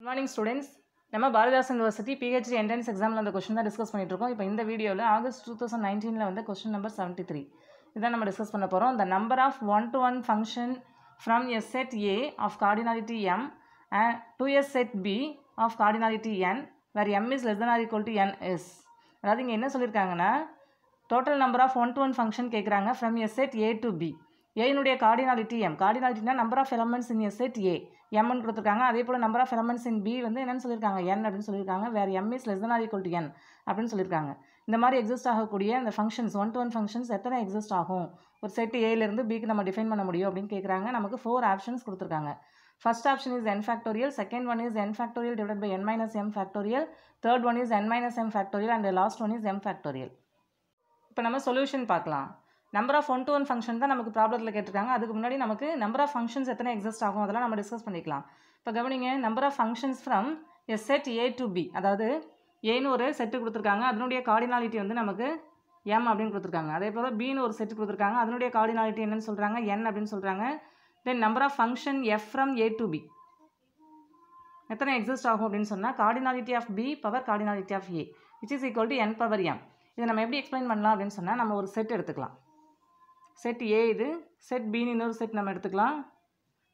Good morning students நம்ம Bharathidasan university PhD entrance எக்ஸாமில் அந்த கொஸ்டின் தான் டிஸ்கஸ் பண்ணிட்டு இருக்கோம் இப்போ இந்த வீடியோவில் ஆகஸ்ட் டூ தௌசண்ட் நைன்டீனில் வந்து கொஸ்டின் நம்பர் செவன்ட்டி த்ரீ இதான் நம்ம டிஸ்கஸ் பண்ண போகிறோம் the number of one to one function from S set A of cardinality M and to S set B of cardinality N where M is less than or equal to N S அதாவது இங்கே என்ன சொல்லியிருக்காங்கன்னா total number of one to one function கேட்குறாங்க from a set A to B ஏனுடைய cardinality M கார்டினாலிட்டினா number of elements in a set A எம்னு கொடுத்துருக்காங்க அதே போல் number of elements in B வந்து என்னன்னு சொல்லியிருக்காங்க என் அப்படின்னு சொல்லியிருக்காங்க வேறு M is less than or equal to N அப்படின்னு சொல்லியிருக்காங்க இந்த மாதிரி எக்ஸிஸ்ட் ஆகக்கூடிய இந்த functions one to one functions எத்தனை எக்ஸிஸ்ட் ஆகும்? ஒரு செட் ஏலேருந்து பிக்கு நம்ம டிஃபைன் பண்ண முடியும் அப்படின்னு கேட்குறாங்க நமக்கு ஃபோர் ஆப்ஷன்ஸ் கொடுத்துருக்காங்க. First option is N factorial second one is N factorial divide by N minus M factorial third one is N minus M factorial and last one is M factorial இப்போ நம்ம solution பார்க்கலாம். Number of one to one function தான் நமக்கு ப்ராப்ளத்தில் கேட்டிருக்காங்க. அதுக்கு முன்னாடி நமக்கு நம்பர் ஆஃப் ஃபங்க்ஷன்ஸ் எத்தனை எக்ஸிஸ்ட் ஆகும் அதெல்லாம் நம்ம டிஸ்கஸ் பண்ணிக்கலாம். இப்போ கவனிங்க number of functions from a set A to B அதாவது ஏன்னு ஒரு செட்டு கொடுத்துருக்காங்க. அதனுடைய கார்டினாலிட்டி வந்து நமக்கு எம் அப்படின்னு கொடுத்துருக்காங்க. அதே போல் பின்னு ஒரு செட்டு கொடுத்துருக்காங்க. அதனுடைய கார்டினாலிட்டி என்னன்னு சொல்கிறாங்க என் அப்படின்னு சொல்கிறாங்க then number of function F from A to B எத்தனை எக்ஸிஸ்ட் ஆகும் அப்படின்னு சொன்னால் cardinality of B power cardinality of A which is equal to N power M இதை நம்ம எப்படி எக்ஸ்பிளைன் பண்ணலாம் அப்படின்னு சொன்னால் நம்ம ஒரு செட் எடுத்துக்கலாம். செட் ஏ இது செட் பின்னு இன்னொரு செட் நம்ம எடுத்துக்கலாம்.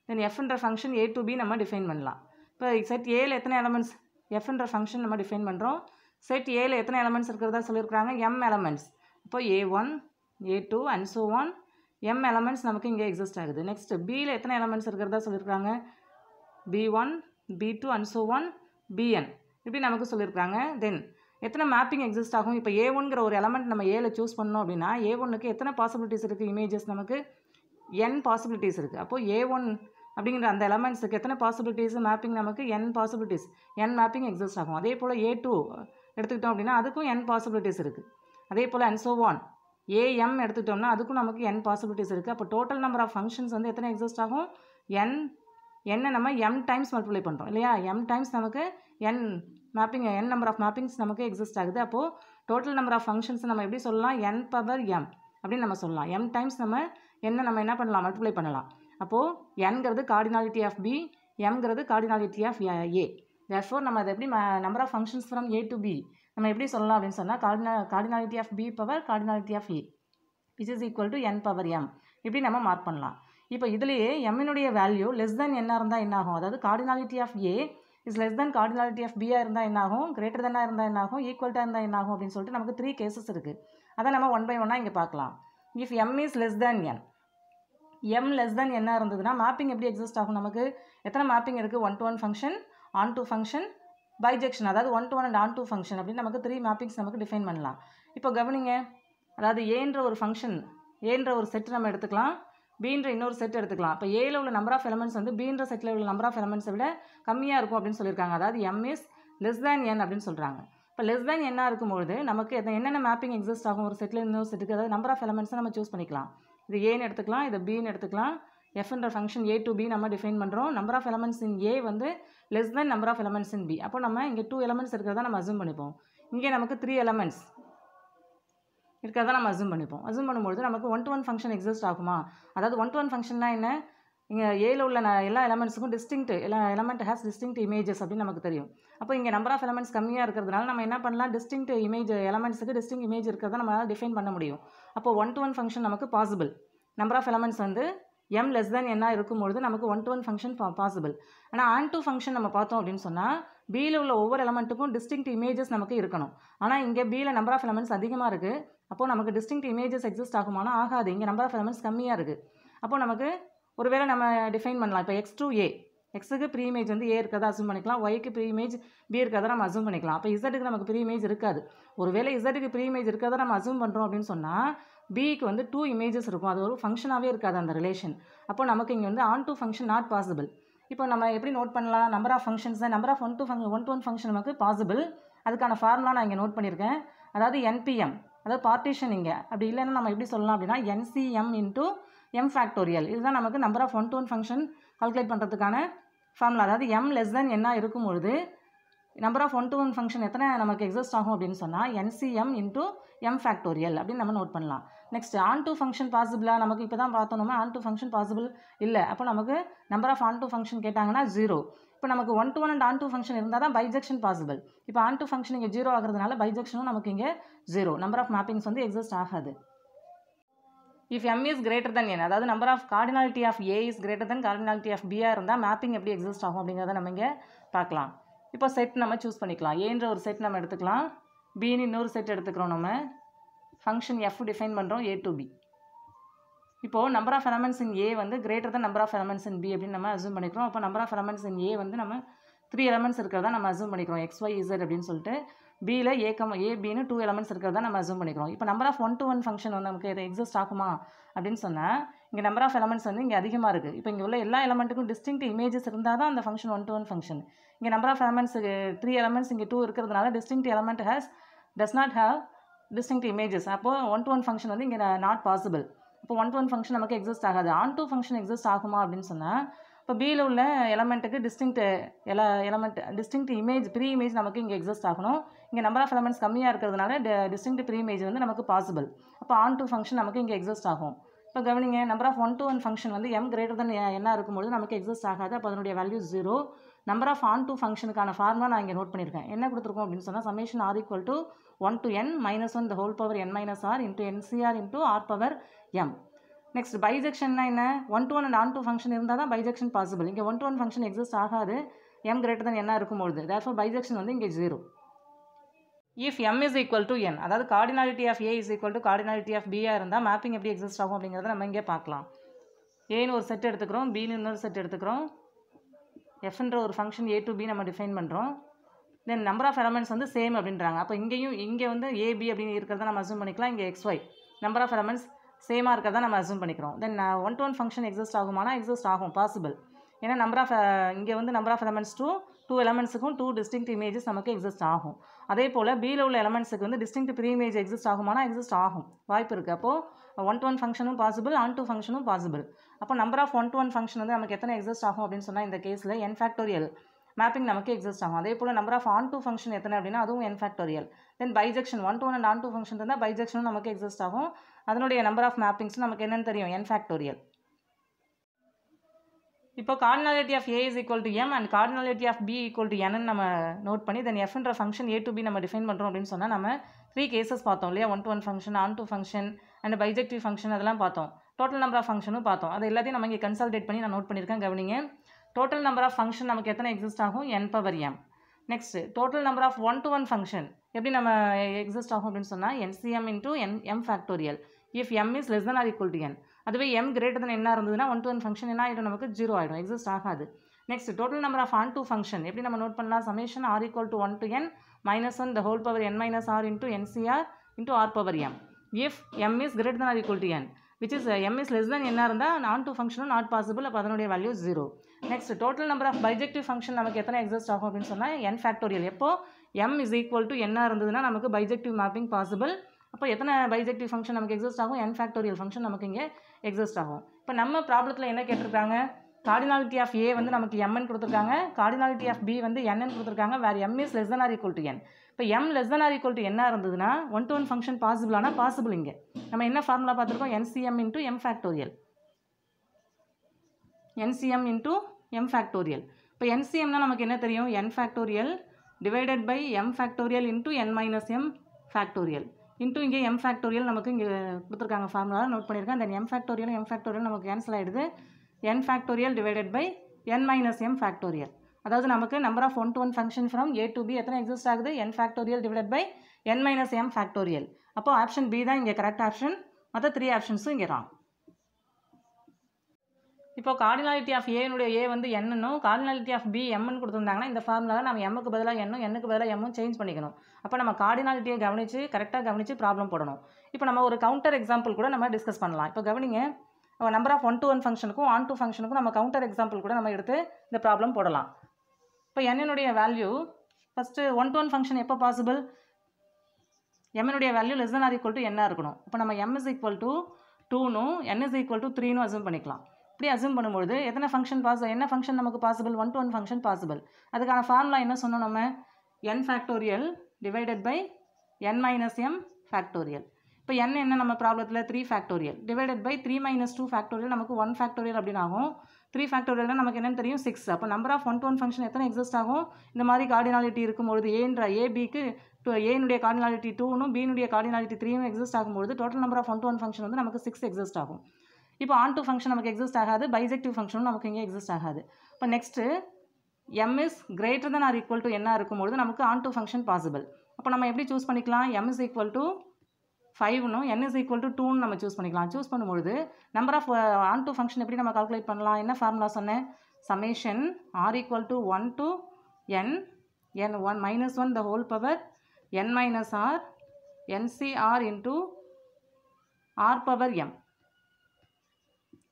தென் எஃப்ன்ற ஃபங்க்ஷன் ஏ டு பி நம்ம டிஃபைன் பண்ணலாம். இப்போ செட் ஏல எத்தனை எலமெண்ட்ஸ் எஃப்ன்ற ஃபங்க்ஷன் நம்ம டிஃபைன் பண்ணுறோம் செட் ஏல எத்தனை எலமெண்ட்ஸ் இருக்கிறதா சொல்லியிருக்காங்க எம் எலமெண்ட்ஸ் இப்போ A one A two and so on M elements நமக்கு இங்கே எக்ஸிஸ்ட் ஆகுது. நெக்ஸ்ட் பியில் எத்தனை எலமெண்ட்ஸ் இருக்கிறதா சொல்லியிருக்காங்க B one B two and so on B N இப்படி நமக்கு சொல்லியிருக்காங்க தென் எத்தனை மேப்பிங் எக்ஸிஸ்ட் ஆகும்? இப்போ ஏ ஒன்கிற ஒரு எலமெண்ட் நம்ம ஏல சூஸ் பண்ணோம் அப்படின்னா ஏ ஒன்னுக்கு எத்தனை பாசிபிலிட்டிஸ் இருக்குது இமேஜஸ் நமக்கு என் பாசிபிலிட்டிஸ் இருக்குது அப்போது ஏ ஒன் அப்படிங்கிற அந்த எலமெண்ட்ஸுக்கு எத்தனை பாசிபிலிட்டிஸ் மேப்பிங் நமக்கு N possibilities N mapping exist ஆகும். அதே போல் ஏ டூ எடுத்துக்கிட்டோம் அப்படின்னா அதுக்கும் என் பாசிபிலிட்டிஸ் இருக்குது அதே போல் and so on A M எடுத்துக்கிட்டோம்னா அதுக்கும் நமக்கு என் பாசிபிலிட்டிஸ் இருக்குது அப்போ டோட்டல் நம்பர் ஆஃப் ஃபங்க்ஷன்ஸ் வந்து எத்தனை எக்ஸிஸ்ட் ஆகும்? என் என்ன நம்ம எம் டைம்ஸ் மல்டிப்ளை பண்ணுறோம் இல்லையா? எம் டைம்ஸ் நமக்கு N mapping N number of mappings நமக்கு எக்ஸிஸ்ட் ஆகுது. அப்போது டோட்டல் நம்பர் ஆஃப் ஃபங்க்ஷன்ஸ் நம்ம எப்படி சொல்லலாம்? என் பவர் எம் அப்படின்னு நம்ம சொல்லலாம். எம் டைம்ஸ் நம்ம என்ன நம்ம என்ன பண்ணலாம்? மல்டிப்ளை பண்ணலாம். அப்போது என்கிறது கார்டினாலிட்டி ஆஃப் பி எம்ங்கிறது கார்டினாலிட்டி ஆஃப் ஏ தேர்ஃபோர் நம்ம அதை எப்படி number of functions from A to B நம்ம எப்படி சொல்லலாம் அப்படின்னு சொன்னால் கார்டினா cardinality of B power cardinality of A which is equal to N power M இப்படி நம்ம மார்க் பண்ணலாம். இப்போ இதுலேயே எம்மினுடைய வேல்யூ லெஸ் தென் என்ன இருந்தால் என்ன ஆகும் அதாவது cardinality of A is less than cardinality of பியாக இருந்தால் என்னாகும்? கிரேட்டர் தென்னாக இருந்தால் என்ன ஆகும் ஈக்குவல்ட்டாக இருந்தால் என்னாகும்? அப்படின்னு சொல்லிட்டு நமக்கு த்ரீ கேசஸ் இருக்குது அதை நம்ம ஒன் பை ஒன்னாக இங்கே பார்க்கலாம். If M is less than N M less than என்ன இருந்ததுன்னா மேப்பிங் எப்படி எக்ஸிஸ்ட் ஆகும் நமக்கு? எத்தனை மேப்பிங் இருக்குது one to one function onto function bijection அதாவது one to one and onto function அப்படின்னு நமக்கு த்ரீ மேப்பிங்ஸ் நமக்கு டிஃபைன் பண்ணலாம். இப்போ கவனிங்க. அதாவது ஏன்ற ஒரு ஃபங்க்ஷன் ஏன்ற ஒரு செட் நம்ம எடுத்துக்கலாம். பீன்ற இன்னொரு செட் எடுத்துக்கலாம். இப்போ ஏல உள்ள நம்பர் ஆஃப் எலமெண்ட்ஸ் வந்து பீன்ற செட்டில் உள்ள நம்பர் ஆஃப் எலமெண்ட்ஸை விட கம்மியாக இருக்கும் அப்படின்னு சொல்லியிருக்காங்க. அதாவது M is less than N அப்படின்னு சொல்கிறாங்க இப்போ லெஸ் தேன் என்ன இருக்கும்பொழுது நமக்கு என்னென்ன மேப்பிங் எக்ஸிஸ்ட் ஆகும்? ஒரு செட்டில் இன்னொரு செட்டுக்கு அதாவது நம்பர் ஆஃப் எலமெண்ட்ஸை நம்ம சூஸ் பண்ணிக்கலாம். இது ஏன்னு எடுத்துக்கலாம் இது பின்னு எடுத்துக்கலாம். எஃப்ன்ற ஃபங்க்ஷன் ஏ டு பி நம்ம டிஃபைன் பண்ணுறோம் number of elements in A வந்து less than number of elements in B அப்போ நம்ம இங்கே டூ எலமெண்ட்ஸ் இருக்கிறதா நம்ம அசூம் பண்ணிப்போம். இங்கே நமக்கு த்ரீ எலமெண்ட்ஸ் இருக்கிறத நம்ம அசூம் பண்ணிப்போம். அசூம் பண்ணும்போது நமக்கு one to one function exist ஆகுமா? அதாவது ஒன் டு ஒன் ஃபங்க்ஷன்னா என்ன? இங்கே ஏல உள்ள ந- எல்லா எலமெண்ட்ஸுக்கும் டிஸ்டிங்க்ட் எல்லா எலமெண்ட் ஹேஸ் டிஸ்டிங்க்ட் இமேஜஸ் அப்படின்னு நமக்கு தெரியும். அப்போ இங்கே நம்பர் ஆஃப் எலமெண்ட்ஸ் கம்மியாக இருக்கிறதுனால நம்ம என்ன பண்ணலாம்? டிஸ்டிங்க்ட் இமேஜ் எலமெண்ட்ஸுக்கு டிஸ்டிங் இமேஜ் இருக்கிறத நம்மளால் டிஃபைன் பண்ண முடியும். அப்போ ஒன் டு ஒன் ஃபங்க்ஷன் நமக்கு பாசிபிள் நம்பர் ஆஃப் எலமெண்ட்ஸ் வந்து எம் லெஸ் தென் என்ன இருக்கும்பொழுது நமக்கு one to one function possible ஆனால் ஆன் டூ ஃபங்க்ஷன் நம்ம பார்த்தோம் அப்படின்னு சொன்னால் பியில் உள்ள ஒவ்வொரு எலமெண்ட்டுக்கும் டிஸ்டிங்க்ட் இமேஜஸ் நமக்கு இருக்கணும். ஆனால் இங்கே பியில் நம்பர் ஆஃப் எலமெண்ட்ஸ் அதிகமாக இருக்குது அப்போது நமக்கு டிஸ்டிங்க்ட் இமேஜஸ் எக்ஸிஸ்ட் ஆகுமானா ஆகாது. இங்கே நம்பர் ஆஃப் எலமெண்ட்ஸ் கம்மியாக இருக்குது அப்போ நமக்கு ஒருவேளை நம்ம டிஃபைன் பண்ணலாம். இப்போ எக்ஸ் டூ ஏ எக்ஸுக்கு ப்ரீ இமேஜ் வந்து ஏ இருக்கிறதா அசூம் பண்ணிக்கலாம். ஒய்க்கு ப்ரீ இமேஜ் பி இருக்கிறதா நம்ம அசூம் பண்ணிக்கலாம். அப்போ இசட்டுக்கு நமக்கு ப்ரீ இமேஜ் இருக்காது. ஒருவேளை இசட்டுக்கு ப்ரீ இமேஜ் இருக்கிறதா நம்ம அசூம் பண்ணுறோம் அப்படின்னு சொன்னால் பிக்கு வந்து டூ இமேஜஸ் இருக்கும். அது ஒரு ஃபங்க்ஷனாகவே இருக்காது அந்த ரிலேஷன் அப்போ நமக்கு இங்கே வந்து onto function not possible இப்போ நம்ம எப்படி நோட் பண்ணலாம்? Number of functions number of one to func one to one function நமக்கு பாசிபிள் அதுக்கான ஃபார்முலா நான் இங்கே நோட் பண்ணியிருக்கேன். அதாவது என்பிஎம் அதாவது பார்ட்டிஷன் இங்கே. அப்படி இல்லைன்னா நம்ம எப்படி சொல்லலாம் அப்படின்னா என்சிஎம் இன்டூ எம் ஃபேக்டோரியல் இதுதான் நமக்கு number of one to one function calculate பண்ணுறதுக்கான ஃபார்முலா அதாவது எம் லெஸ் தென் என்ன இருக்கும் பொழுது number of one to one function எத்தனை நமக்கு எக்ஸிஸ்ட் ஆகும் அப்படின்னு சொன்னால் என்சிஎம் இன்டூ எம் ஃபேக்டோரியல் அப்படின்னு நம்ம நோட் பண்ணலாம். நெக்ஸ்ட் ஆன் டூ ஃபங்க்ஷன் பாசிபிளா நமக்கு இப்போ தான் பார்த்தோம் ஆன் டூ ஃபங்க்ஷன் பாசிபிள் இல்லை. அப்போ நமக்கு number of onto function கேட்டாங்கன்னா ஜீரோ இப்போ நமக்கு one to one and onto function இருந்தால் தான் பைஜெக்ஷன் பாசிபிள் இப்போ ஆன் டூ ஃபங்க்ஷன் இங்கே ஜீரோ ஆகிறதுனால பைஜெக்ஷனும் நமக்கு இங்கே ஜீரோ நம்பர் ஆஃப் மேப்பிங்ஸ் வந்து எக்ஸிஸ்ட் ஆகாது. If M is greater than N அதாவது number of cardinality of A is greater than cardinality of PR இருந்தால் மேப்பிங் எப்படி எக்ஸிஸ்ட் ஆகும் அப்படிங்கிறத நம்ம இங்கே பார்க்கலாம். இப்போ செட் நம்ம சூஸ் பண்ணிக்கலாம். ஏன்ற ஒரு செட் நம்ம எடுத்துக்கலாம். பின்னு இன்னொரு செட் எடுத்துக்கிறோம் நம்ம. ஃபங்க்ஷன் எஃப் டிஃபைன் பண்ணுறோம் ஏ டு பி இப்போது number of elements in A வந்து greater than number of elements in B அப்படின்னு நம்ம அசூம் பண்ணிக்கிறோம். அப்போ number of elements in A வந்து நம்ம த்ரீ எலமெண்ட்ஸ் இருக்கிறதா நம்ம அசூம் பண்ணிக்கிறோம். எக்ஸ் ஒய் இசட் அப்படின்னு சொல்லிட்டு பியில் ஏ கம் ஏ பின்னு டூ எலமெண்ட்ஸ் இருக்கிறதா நம்ம அசூம் பண்ணிக்கிறோம். இப்போ number of one to one function வந்து நமக்கு இது எக்ஸிஸ்ட் ஆகுமா அப்படின்னு சொன்னால் இங்கே நம்பர் ஆஃப் எலமெண்ட்ஸ் வந்து இங்கே அதிகமாக இருக்குது இப்போ இங்கே உள்ள எல்லா எலமெண்ட்டுக்கும் டிஸ்டிங்க் இமேஜஸ் இருந்தால் தான் அந்த function one to one function இங்கே நம்பர் ஆஃப் எலமெண்ட்ஸுக்கு த்ரீ எலமெண்ட்ஸ் இங்கே டூ இருக்கிறதுனால distinct element has does not have distinct images அப்போது ஒன் டு ஒன் ஃபங்க்ஷன் வந்து இங்கே நாட் பாசிபிள் இப்போ ஒன் டு ஒன் ஃபங்க்ஷன் நமக்கு எக்ஸிஸ்ட் ஆகாது. ஆன் டூ ஃபங்க்ஷன் எக்ஸிஸ்ட் ஆகுமா அப்படின்னு சொன்னால் இப்போ பியில் உள்ள எலமெண்ட்டுக்கு டிஸ்டிங்க்ட் எல element distinct image pre image நமக்கு இங்கே எக்ஸிஸ்ட் ஆகணும். இங்கே நம்பர் ஆஃப் எலமெண்ட்ஸ் கம்மியாக இருக்கிறதுனால டிஸ்டிங்க்ட் ப்ரீ இமேஜ் வந்து நமக்கு பாசிபிள் அப்போ ஆன் டூ ஃபங்க்ஷன் நமக்கு இங்கே எக்ஸிஸ்ட் ஆகும். இப்போ கவனிங்க number of one to one function வந்து எம் கிரேட்டர் தன் என்ன இருக்கும்போது நமக்கு எக்ஸிஸ்ட் ஆகாது. அப்போ அதனுடைய value zero number of onto ஃபங்க்ஷனுக்கான formula நான் இங்கே நோட் பண்ணியிருக்கேன். என்ன கொடுத்துருக்கோம் அப்படின்னு சொன்னால் summation R equal to one to N minus one the whole power N minus R into NCR into R power M next பைஜெக்ஷன்னா என்ன? One to one and onto function இருந்தால் தான் பைஜெக்ஷன் பாசிபிள் இங்கே one to one function exist ஆகாது. M greater than என்ன இருக்கும்பொழுது. Therefore bijection வந்து இங்கே zero if M is equal to N அதாவது cardinality of A is equal to cardinality of பியாக இருந்தால் மேப்பிங் எப்படி எக்ஸிஸ்ட் ஆகும் அப்படிங்கிறத நம்ம இங்கே பார்க்கலாம். ஏன்னு ஒரு செட் எடுத்துக்கிறோம் பின்னு இன்னொரு செட் எடுத்துக்கிறோம். எஃப்ன்ற ஒரு ஃபங்க்ஷன் ஏ டு பி நம்ம டிஃபைன் பண்ணுறோம் தென் நம்பர் ஆஃப் எலமெண்ட்ஸ் வந்து சேம் அப்படின்றாங்க. அப்போ இங்கேயும் இங்கே வந்து ஏபி அப்படின்னு இருக்கிறத நம்ம அசூம் பண்ணிக்கலாம். இங்கே X Y number of elements சேமாக இருக்கிறதா நம்ம அசூம் பண்ணிக்கிறோம். Then one to one function exist ஆகுமானா exist ஆகும் பாசிபிள் ஏன்னா நம்பர் ஆஃப் இங்கே வந்து number of elements two two எலமெண்ட்ஸுக்கும் two distinct images நமக்கு எக்ஸிஸ்ட் ஆகும். அதே போல் பியில் உள்ள எலமெண்ட்ஸுக்கு வந்து டிஸ்டிங்க்ட் ப்ரீ இமேஜ் எக்ஸிஸ்ட் ஆகுமானா எக்ஸிஸ்ட் ஆகும். வாய்ப்பு இருக்குது அப்போது ஒன் டு ஒன் ஃபங்க்ஷனும் பாசிபிள் ஆன் டூ ஃபங்க்ஷனும் பாசிபிள் அப்போ number of one to one function வந்து நமக்கு எத்தனை எக்ஸிஸ்ட் ஆகும் அப்படின்னு சொன்னால் இந்த கேஸில் என் ஃபேக்டோரியல் மேப்பிங் நமக்கு எக்ஸிஸ்ட் ஆகும். அதே போல் number of onto function எத்தனை அப்படின்னா அதுவும் N factorial then bijection one to one and onto function இருந்தால் பைஜெக்ஷனும் நமக்கு எக்ஸிஸ்ட் ஆகும். அதனுடைய நம்பர் ஆஃப் மேப்பிங்ஸ் நமக்கு என்னென்னு தெரியும்? என் ஃபேக்டோரியல் இப்போ cardinality of A is equal to M and cardinality of B equal to என்னு நம்ம நோட் பண்ணி தென் எஃப்ன்ற ஃபங்க்ஷன் ஏ டு பி நம்ம டிஃபைன் பண்ணுறோம் அப்படின்னு சொன்னால் நம்ம த்ரீ கேசஸ் பார்த்தோம் இல்லையா? One to one function onto function and bijective function அதெல்லாம் பார்த்தோம். டோட்டல் நம்பர் ஆஃப் ஃபங்க்ஷனும் பார்த்தோம். அது எல்லாத்தையும் நம்ம இங்கே கன்சல்டேட் பண்ணி நான் நோட் பண்ணியிருக்கேன் கவனிங்க. டோட்டல் நம்பர் ஆஃப் ஃபங்க்ஷன் நமக்கு எத்தனை எக்ஸிஸ்ட் ஆகும்? N power M next total number of one to one function எப்படி நம்ம எக்ஸிஸ்ட் ஆகும் அப்படின்னு சொன்னால் NCM into N M factorial if M is less than or equal to N அதுவே M greater than என்ன இருந்ததுன்னா ஒன் டு ஒன் ஃபங்க்ஷன் என்ன ஆகிடும் நமக்கு ஜீரோ ஆகிடும் எக்ஸிஸ்ட் ஆகாது. Next total number of onto function எப்படி நம்ம நோட் பண்ணலாம்? Summation R equal to one to N minus one the whole power N minus R into NCR into R power M if M is greater than or equal to N which is M is less than என்ன இருந்தால் நான் two ஃபங்க்ஷனும் not possible அப்போ அதனுடைய value zero next total number of bijective function நமக்கு எத்தனை exist ஆகும் அப்படின்னு சொன்னால் என் ஃபேக்டோரியல் எப்போ எம் இஸ் ஈக்குவல் டு என்ன இருந்ததுன்னா நமக்கு பைஜெக்டிவ் மேப்பிங் பாசிபிள் அப்போ எத்தனை பைஜெக்டிவ் ஃபங்க்ஷன் நமக்கு எக்ஸிஸ்ட் ஆகும்? என் ஃபேக்டோரியல் ஃபங்க்ஷன் நமக்கு இங்கே எக்ஸிஸ்ட் ஆகும். இப்போ நம்ம ப்ராப்ளத்தில் என்ன கேட்டிருக்காங்க? கார்டினாலிட்டி ஆஃப் ஏ வந்து நமக்கு எம்என் கொடுத்துருக்காங்க. கார்டினாலிட்டி ஆஃப் பி வந்து என்என் கொடுத்துருக்காங்க. வேறு M is less than or equal to N இப்போ M less than or equal to என்ன இருந்ததுன்னா ஒன் டு ஒன் ஃபங்க்ஷன் பாசிபிளானா பாசிபிள் இங்கே. நம்ம என்ன ஃபார்முலா பார்த்துருக்கோம்? NCM into M factorial NCM into M factorial இப்போ என்சிஎம்னா நமக்கு என்ன தெரியும்? N factorial divided by M factorial into N minus M factorial into இங்கே எம் ஃபேக்டோரியல் நமக்கு இங்கே கொடுத்துருக்காங்க ஃபார்முலா நோட் பண்ணியிருக்கேன். Then M factorial M factorial நமக்கு கேன்சல் ஆகிடுது N factorial divided by N minus M factorial அதாவது நமக்கு number of one to one function from A to B எத்தனை எக்ஸிஸ்ட் ஆகுது? N factorial divided by N minus M factorial அப்போ option B தான் இங்கே correct option மற்ற three ஆப்ஷன்ஸும் இங்கே ராங் இப்போ கார்டினாலிட்டி ஆஃப் ஏனுடைய ஏ வந்து என்னன்னும் கார்டினாலிட்டி ஆஃப் பி எம்னு கொடுத்துருந்தாங்கன்னா இந்த ஃபார்முலாவில் நம்ம எம்முக்கு பதிலாக என்னும் என்னுக்கு பதிலாக எம்மும் சேஞ்ச் பண்ணிக்கணும். அப்போ நம்ம கார்டினாலிட்டியை கவனித்து கரெக்டாக கவனித்து ப்ராப்ளம் போடணும். இப்போ நம்ம ஒரு கவுண்டர் எக்ஸாம்பிள் கூட நம்ம டிஸ்கஸ் பண்ணலாம். இப்போ கவனிங்க number of one to one ஃபங்க்ஷனுக்கும் onto ஃபங்க்ஷனுக்கும் நம்ம கவுண்டர் எக்ஸாம்பிள் கூட நம்ம எடுத்து இந்த ப்ராப்ளம் போடலாம். இப்போ என்னுடைய value first one to one function எப்போ possible எம்னுடைய value less than or equal to என்ன இருக்கணும். இப்போ நம்ம எம் இஸ் ஈக்குவல் டு டூனும் என் இஸ் ஈக்குவல் டு த்ரீனும் அசூம் பண்ணிக்கலாம். இப்படி அசூம் பண்ணும்போது எத்தனை ஃபங்க்ஷன் பாஸ் என்ன ஃபங்க்ஷன் நமக்கு possible one to one function possible அதுக்கான ஃபார்முலா என்ன சொன்னோம் நம்ம? N factorial divided by N minus M factorial இப்போ என் என்ன நம்ம ப்ராப்ளத்தில் three factorial divided by three minus two factorial நமக்கு ஒன் ஃபேக்டோரியல் அப்படின்னு ஆகும். த்ரீ ஃபேக்டோரியல்னா நமக்கு என்னென்னு தெரியும்? சிக்ஸ் அப்போ number of one to one function எத்தனை எக்ஸிஸ்ட் ஆகும்? இந்த மாதிரி கார்டினாலிட்டி இருக்கும்பொழுது ஏன்ற ஏபிக்கு டூ ஏனுடைய கார்டினாலிட்டி டூனும் பினுடைய கார்டினாலிட்டி த்ரீயும் எக்ஸிஸ்ட் ஆகும்போது total number of one to one function வந்து நமக்கு சிக்ஸ் எக்ஸிஸ்ட் ஆகும். இப்போ ஆன் டூ ஃபங்க்ஷன் நமக்கு எக்ஸிஸ்ட் ஆகாது பைஜெக்டிவ் ஃபங்க்ஷனும் நமக்கு இங்கே எக்ஸிஸ்ட் ஆகாது. இப்போ next M is greater than or equal to என்ன இருக்கும்பொழுது நமக்கு ஆன் டூ ஃபங்க்ஷன் பாசிபிள் அப்போ நம்ம எப்படி சூஸ் பண்ணிக்கலாம்? எம் இஸ் ஈக்குவல் டு ஃபைவ்னும் என் இஸ் ஈக்குவல் டு டூன்னு நம்ம சூஸ் பண்ணிக்கலாம். சூஸ் பண்ணும்பொழுது number of onto function எப்படி நம்ம கால்குலேட் பண்ணலாம்? என்ன ஃபார்முலா சொன்னேன்? Summation R equal to one to N N one minus one the whole power N minus R NCR into R power M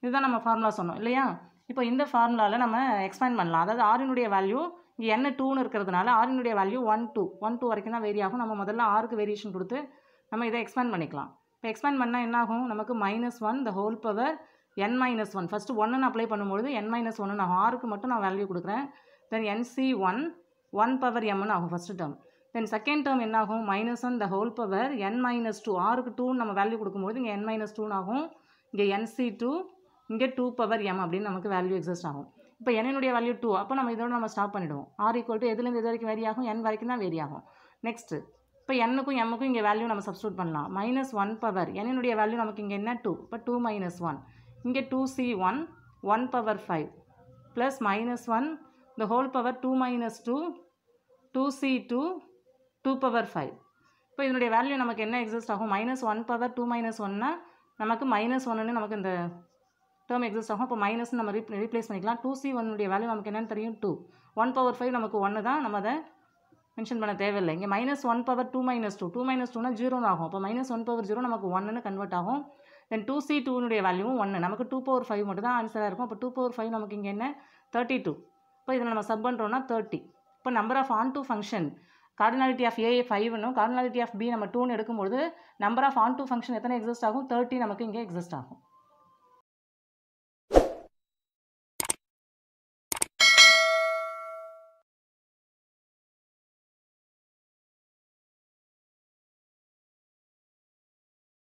இதுதான் நம்ம formula சொன்னோம் இல்லையா? இப்போ இந்த ஃபார்முலாவில் நம்ம எக்ஸ்பேண்ட் பண்ணலாம். அதாவது ஆரினுடைய வேல்யூ இங்கே என்ன டூன்னு இருக்கிறதுனால ஆரினுடைய value one two one two வரைக்கும் தான் வேரி ஆகும். நம்ம முதல்ல ஆருக்கு வேரியேஷன் கொடுத்து நம்ம இதை எக்ஸ்பேண்ட் பண்ணிக்கலாம். இப்போ எக்ஸ்பேண்ட் பண்ணால் என்ன ஆகும் நமக்கு minus one the whole power N minus one first ஒன்றுன்னு அப்ளை பண்ணும்பொழுது என் மைனஸ் ஒன்று ஆகும். ஆருக்கு மட்டும் நான் வேல்யூ கொடுக்குறேன். Then NC one one power எம்னு ஆகும் first term then second term என்ன ஆகும் minus one the whole power N minus two ஆருக்கு டூன்னு நம்ம வேல்யூ கொடுக்கும்போது இங்கே என் மைனஸ் டூன்னு ஆகும். இங்கே என்சி டூ இங்கே டூ பவர் எம் அப்படின்னு நமக்கு வேல்யூ எக்ஸிஸ்ட் ஆகும். இப்போ என்னுடைய வேல்யூ டூ அப்போ நம்ம இதோட நம்ம ஸ்டாப் பண்ணிவிடுவோம் ஆர் ஈக்குவல் டு எதுலேருந்து எது வரைக்கும் வேரி ஆகும்? என் வரைக்கும் தான் வேரி ஆகும். நெக்ஸ்ட்டு இப்போ என்னுக்கும் எம்முக்கும் இங்கே வேல்யூ நம்ம சப்ஸ்டியூட் பண்ணலாம். மைனஸ் ஒன் பவர் என்னுடைய வேல்யூ நமக்கு இங்கே என்ன டூ இப்போ டூ மைனஸ் ஒன் இங்கே two C one one power five plus minus one the whole power two minus two two C two two power five இப்போ இதனுடைய வேல்யூ நமக்கு என்ன எக்ஸிஸ்ட் ஆகும்? Minus one power two minus ஒன்னா நமக்கு minus ஒன்றுன்னு நமக்கு இந்த டேர்ம் எக்ஸிஸ்ட் ஆகும். இப்போ மைனஸ் நம்ம ரீப் ரீப்ளேஸ் பண்ணிக்கலாம். டூ சி ஒன்னுடைய வேல்யூ நமக்கு என்னென்னு தெரியும்? டூ ஒன் பவர் ஃபைவ் நமக்கு ஒன்று தான். நம்ம அதை மென்ஷன் பண்ண தேவையில்லை. இங்கே minus one power two minus two two minus டூனா ஜீரோன்னு ஆகும். அப்போ மைனஸ் ஒன் பவர் ஜீரோ நமக்கு ஒன்றுன்னு கன்வெர்ட் ஆகும். தென் டூ சி டூனுடைய வேல்யூவும் ஒன்று நமக்கு டூ பவர் ஃபைவ் மட்டும் தான் ஆன்சராக இருக்கும். அப்போ டூ பவர் ஃபைவ் நமக்கு இங்கே என்ன? தேர்ட்டி டூ இப்போ இதில் நம்ம சப் பண்ணுறோம்னா தேர்ட்டி இப்போ number of onto function cardinality of A ஃபைவ்னும் cardinality of B நம்ம டூன்னு எடுக்கும்போது number of onto function எத்தனை எக்ஸிஸ்ட் ஆகும்? தேர்ட்டி நமக்கு இங்கே எக்ஸிஸ்ட் ஆகும்.